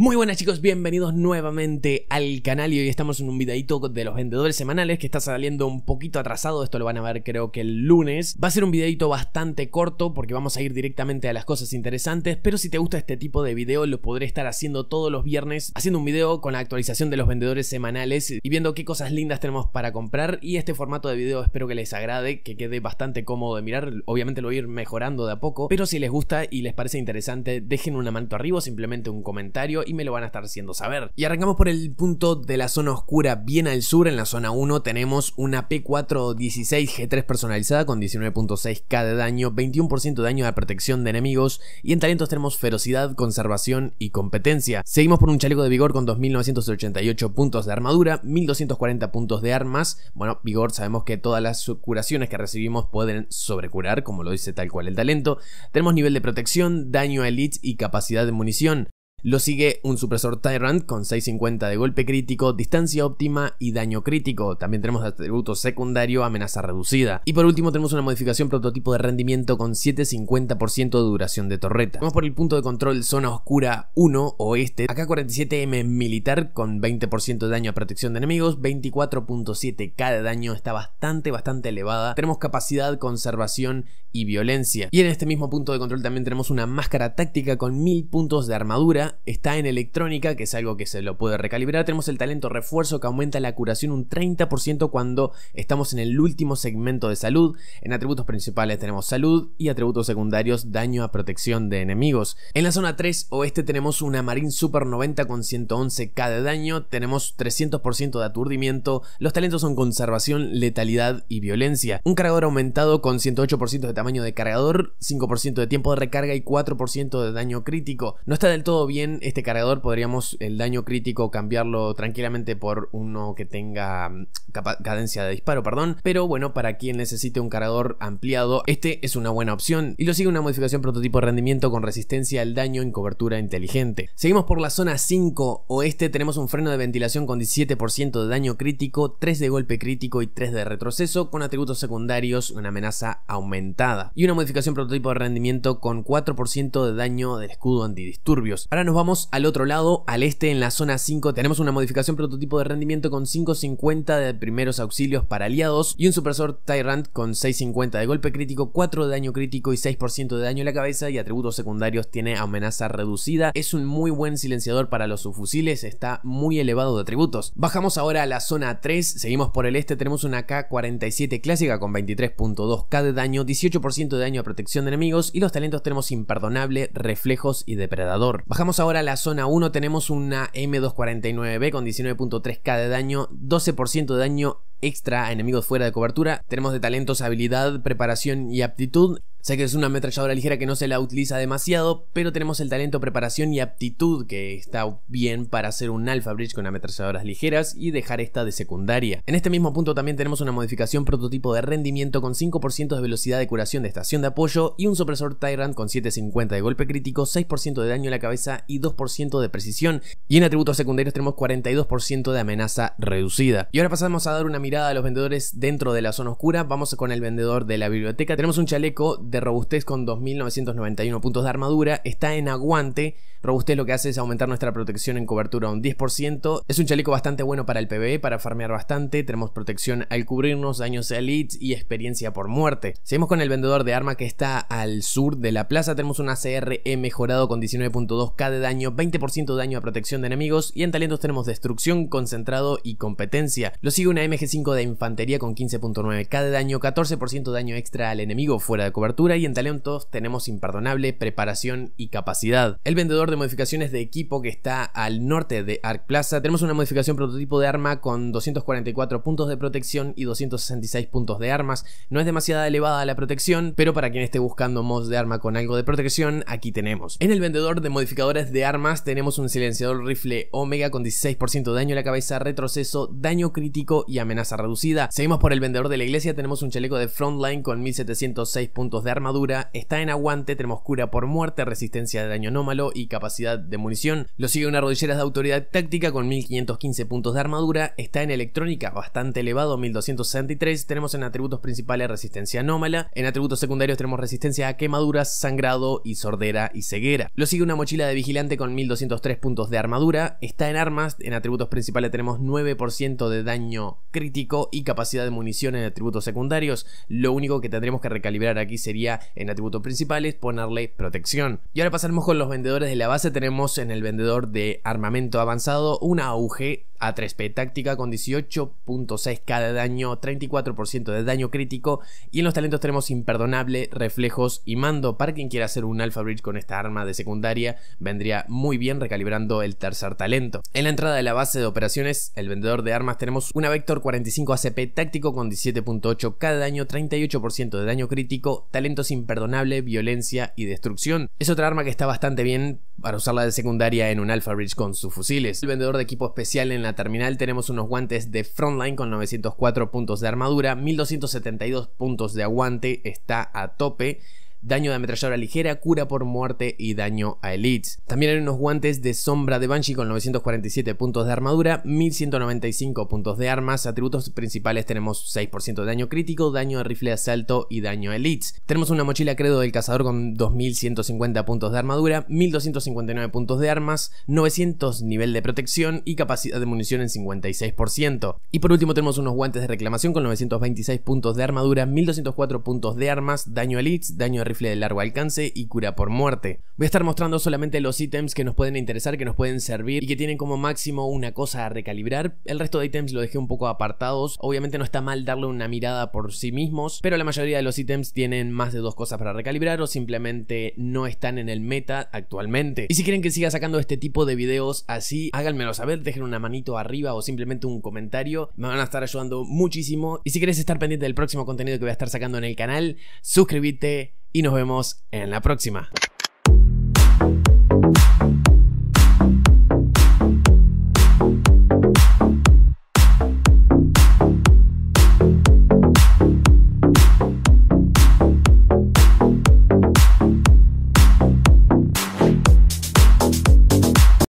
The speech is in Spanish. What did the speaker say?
Muy buenas chicos, bienvenidos nuevamente al canal y hoy estamos en un videito de los vendedores semanales que está saliendo un poquito atrasado, esto lo van a ver creo que el lunes. Va a ser un videito bastante corto porque vamos a ir directamente a las cosas interesantes, pero si te gusta este tipo de video lo podré estar haciendo todos los viernes, haciendo un video con la actualización de los vendedores semanales y viendo qué cosas lindas tenemos para comprar y este formato de video espero que les agrade, que quede bastante cómodo de mirar, obviamente lo voy a ir mejorando de a poco, pero si les gusta y les parece interesante dejen una manito arriba simplemente un comentario y me lo van a estar haciendo saber. Y arrancamos por el punto de la zona oscura bien al sur, en la zona 1 tenemos una P416 G3 personalizada con 19.6k de daño, 21% de daño de protección de enemigos y en talentos tenemos ferocidad, conservación y competencia. Seguimos por un chaleco de vigor con 2988 puntos de armadura, 1240 puntos de armas. Bueno, vigor sabemos que todas las curaciones que recibimos pueden sobrecurar, como lo dice tal cual el talento. Tenemos nivel de protección, daño a elites y capacidad de munición. Lo sigue un supresor Tyrant con 650 de golpe crítico, distancia óptima y daño crítico. También tenemos atributo secundario, amenaza reducida. Y por último tenemos una modificación prototipo de rendimiento con 750% de duración de torreta. Vamos por el punto de control zona oscura 1 oeste. Acá 47M militar con 20% de daño a protección de enemigos, 24.7k de daño, está bastante bastante elevada. Tenemos capacidad, conservación y violencia. Y en este mismo punto de control también tenemos una máscara táctica con 1000 puntos de armadura está en electrónica, que es algo que se lo puede recalibrar. Tenemos el talento refuerzo que aumenta la curación un 30% cuando estamos en el último segmento de salud. En atributos principales tenemos salud y atributos secundarios daño a protección de enemigos. En la zona 3 oeste tenemos una Marine Super 90 con 111k de daño, tenemos 300% de aturdimiento, los talentos son conservación, letalidad y violencia. Un cargador aumentado con 108% de tamaño de cargador, 5% de tiempo de recarga y 4% de daño crítico. No está del todo bien este cargador podríamos el daño crítico cambiarlo tranquilamente por uno que tenga mm, cadencia de disparo, perdón. Pero bueno, para quien necesite un cargador ampliado, este es una buena opción. Y lo sigue una modificación prototipo de rendimiento con resistencia al daño en cobertura inteligente. Seguimos por la zona 5 oeste, tenemos un freno de ventilación con 17% de daño crítico, 3 de golpe crítico y 3 de retroceso, con atributos secundarios, una amenaza aumentada. Y una modificación prototipo de rendimiento con 4% de daño del escudo antidisturbios. Ahora nos vamos al otro lado, al este en la zona 5 tenemos una modificación prototipo de rendimiento con 550 de primeros auxilios para aliados y un supresor Tyrant con 650 de golpe crítico, 4 de daño crítico y 6% de daño en la cabeza y atributos secundarios tiene amenaza reducida. Es un muy buen silenciador para los subfusiles, está muy elevado de atributos. Bajamos ahora a la zona 3, seguimos por el este, tenemos una K47 clásica con 23.2k de daño, 18% de daño a protección de enemigos y los talentos tenemos imperdonable, reflejos y depredador. Bajamos ahora la zona 1, tenemos una M249B con 19.3k de daño, 12% de daño extra a enemigos fuera de cobertura. Tenemos de talentos habilidad, preparación y aptitud. Sé que es una ametralladora ligera que no se la utiliza demasiado, pero tenemos el talento, preparación y aptitud que está bien para hacer un alpha bridge con ametralladoras ligeras y dejar esta de secundaria. En este mismo punto también tenemos una modificación prototipo de rendimiento con 5% de velocidad de curación de estación de apoyo y un supresor Tyrant con 750 de golpe crítico, 6% de daño a la cabeza y 2% de precisión. Y en atributos secundarios tenemos 42% de amenaza reducida. Y ahora pasamos a dar una mirada a los vendedores dentro de la zona oscura. Vamos con el vendedor de la biblioteca. Tenemos un chaleco de robustez con 2991 puntos de armadura. Está en aguante Robustez lo que hace es aumentar nuestra protección en cobertura un 10%. Es un chaleco bastante bueno para el PvE, para farmear bastante. Tenemos protección al cubrirnos, daños elites y experiencia por muerte. Seguimos con el vendedor de arma que está al sur de la plaza. Tenemos un ACRE mejorado con 19.2k de daño, 20% de daño a protección de enemigos. Y en talentos tenemos destrucción, concentrado y competencia. Lo sigue una MG5 de infantería con 15.9k de daño, 14% de daño extra al enemigo fuera de cobertura. Y en talentos tenemos imperdonable, preparación y capacidad. El vendedor de modificaciones de equipo que está al norte de Arc Plaza. Tenemos una modificación prototipo de arma con 244 puntos de protección y 266 puntos de armas. No es demasiada elevada la protección, pero para quien esté buscando mods de arma con algo de protección, aquí tenemos. En el vendedor de modificadores de armas tenemos un silenciador rifle Omega con 16% de daño a la cabeza, retroceso, daño crítico y amenaza reducida. Seguimos por el vendedor de la iglesia, tenemos un chaleco de frontline con 1706 puntos de de armadura, está en aguante, tenemos cura por muerte, resistencia de daño anómalo y capacidad de munición. Lo sigue una rodillera de autoridad táctica con 1515 puntos de armadura, está en electrónica bastante elevado, 1263, tenemos en atributos principales resistencia anómala, en atributos secundarios tenemos resistencia a quemaduras, sangrado y sordera y ceguera. Lo sigue una mochila de vigilante con 1203 puntos de armadura, está en armas, en atributos principales tenemos 9% de daño crítico y capacidad de munición en atributos secundarios, lo único que tendremos que recalibrar aquí sería en atributos principales ponerle protección. Y ahora pasaremos con los vendedores de la base, tenemos en el vendedor de armamento avanzado una auge a3P táctica con 18.6k de daño, 34% de daño crítico y en los talentos tenemos imperdonable, reflejos y mando. Para quien quiera hacer un alpha bridge con esta arma de secundaria vendría muy bien recalibrando el tercer talento. En la entrada de la base de operaciones, el vendedor de armas tenemos una Vector 45 ACP táctico con 17.8k de daño, 38% de daño crítico, talentos imperdonable, violencia y destrucción. Es otra arma que está bastante bien para usarla de secundaria en un alpha bridge con sus fusiles. El vendedor de equipo especial en la terminal tenemos unos guantes de frontline con 904 puntos de armadura, 1272 puntos de aguante, está a tope daño de ametralladora ligera, cura por muerte y daño a elites. También hay unos guantes de sombra de Banshee con 947 puntos de armadura, 1195 puntos de armas, atributos principales tenemos 6% de daño crítico, daño de rifle de asalto y daño a elites. Tenemos una mochila credo del cazador con 2150 puntos de armadura, 1259 puntos de armas, 900 nivel de protección y capacidad de munición en 56%. Y por último tenemos unos guantes de reclamación con 926 puntos de armadura, 1204 puntos de armas, daño a elites, daño de rifle de largo alcance y cura por muerte. Voy a estar mostrando solamente los ítems que nos pueden interesar, que nos pueden servir y que tienen como máximo una cosa a recalibrar. El resto de ítems lo dejé un poco apartados. Obviamente no está mal darle una mirada por sí mismos, pero la mayoría de los ítems tienen más de dos cosas para recalibrar o simplemente no están en el meta actualmente. Y si quieren que siga sacando este tipo de videos así, háganmelo saber, dejen una manito arriba o simplemente un comentario. Me van a estar ayudando muchísimo. Y si quieres estar pendiente del próximo contenido que voy a estar sacando en el canal, suscríbete y nos vemos en la próxima.